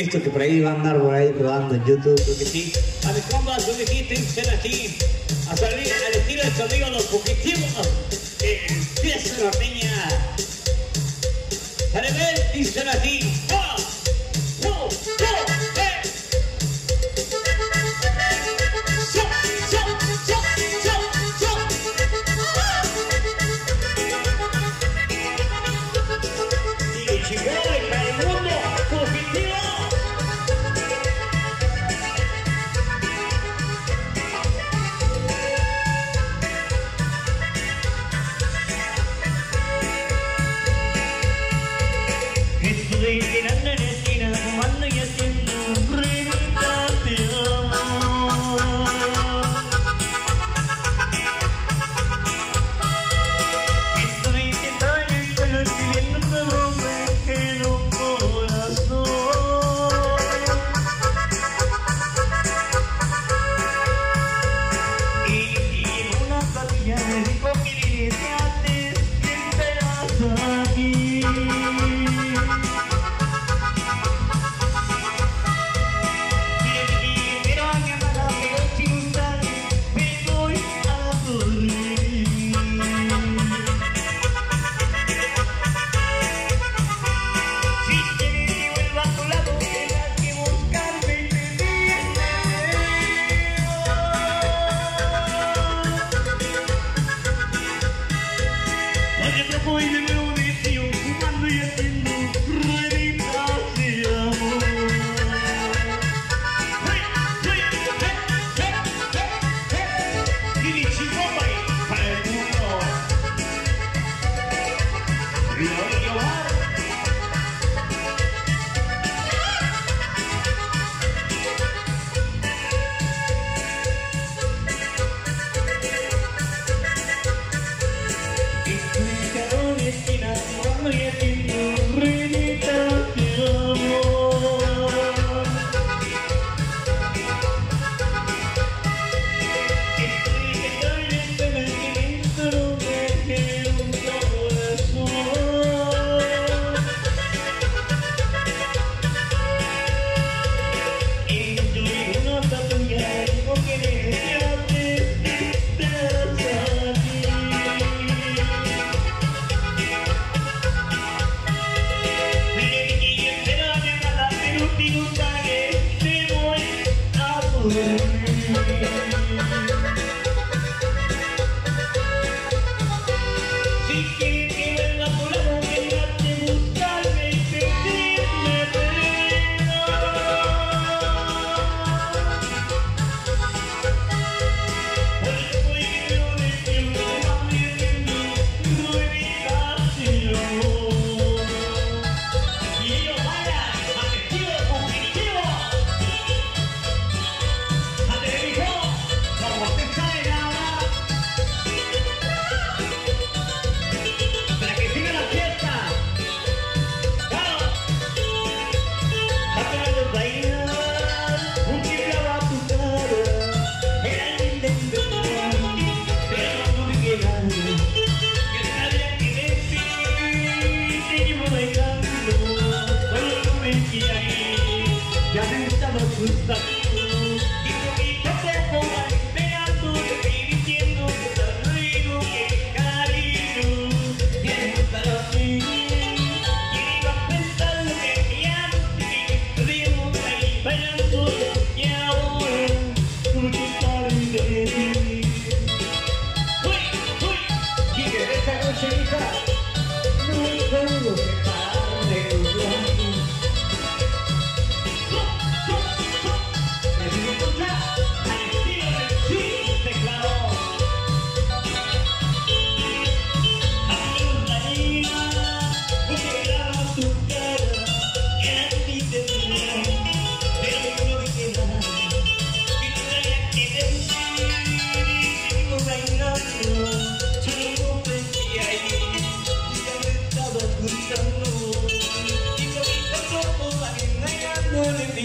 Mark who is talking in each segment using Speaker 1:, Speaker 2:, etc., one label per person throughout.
Speaker 1: Esto que por ahí va a andar por ahí probando en YouTube, creo que sí. A mis compas, creo que sí, ser así. A salir al estilo de conmigo los fugitivos. Eh, Fiesta norteña. Para ver, dicen así. gonna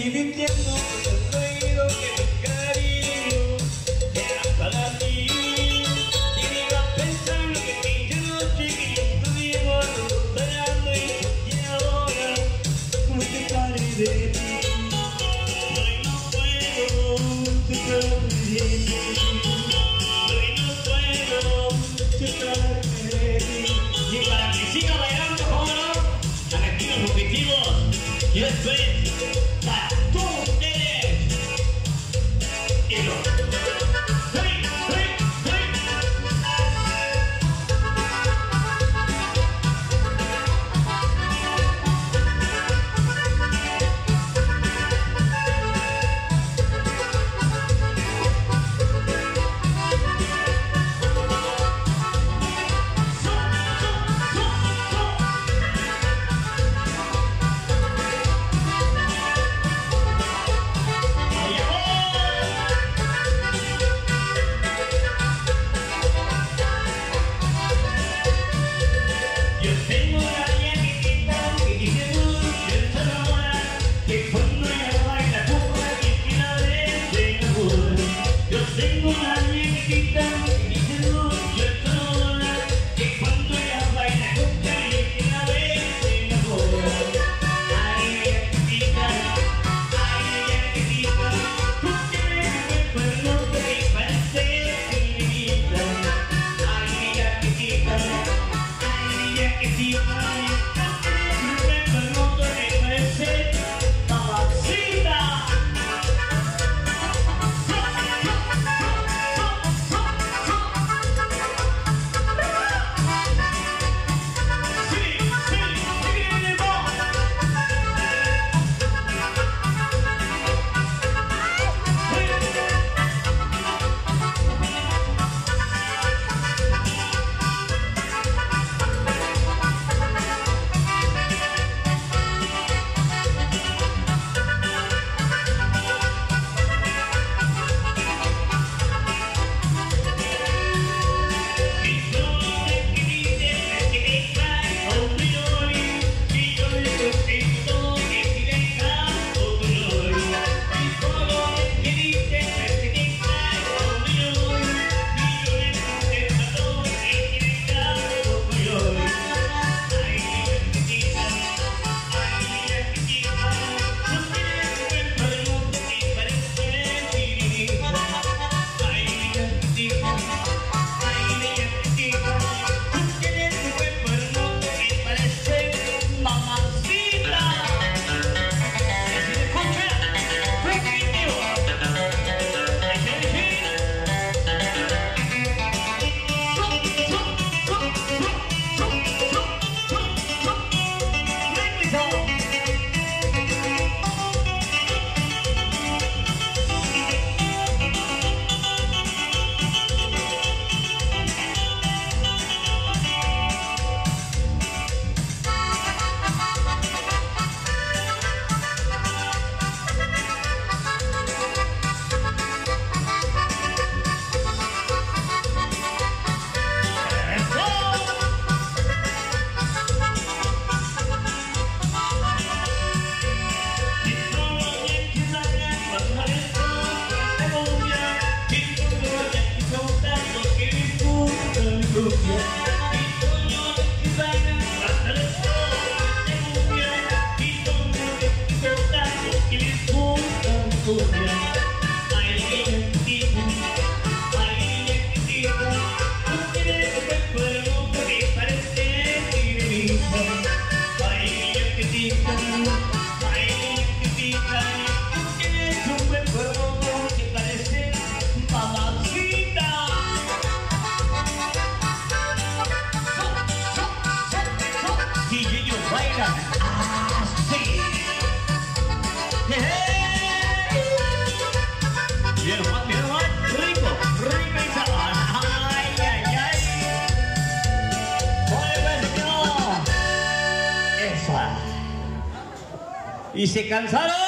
Speaker 1: y se cansaron.